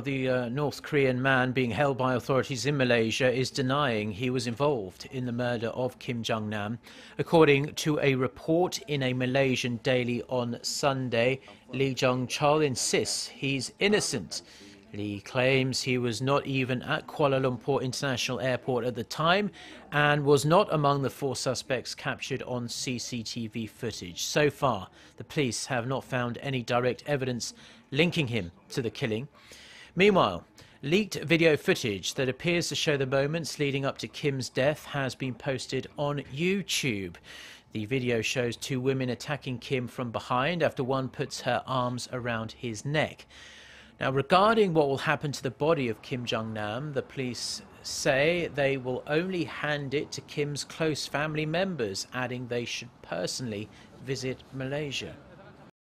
The uh, North Korean man being held by authorities in Malaysia is denying he was involved in the murder of Kim Jong Nam. According to a report in a Malaysian daily on Sunday, Ri Jong Chul insists he's innocent. Ri claims he was not even at Kuala Lumpur International Airport at the time and was not among the four suspects captured on CCTV footage. So far, the police have not found any direct evidence linking him to the killing. Meanwhile, leaked video footage that appears to show the moments leading up to Kim's death has been posted on YouTube. The video shows two women attacking Kim from behind after one puts her arms around his neck. Now, regarding what will happen to the body of Kim Jong Nam, the police say they will only hand it to Kim's close family members, adding they should personally visit Malaysia.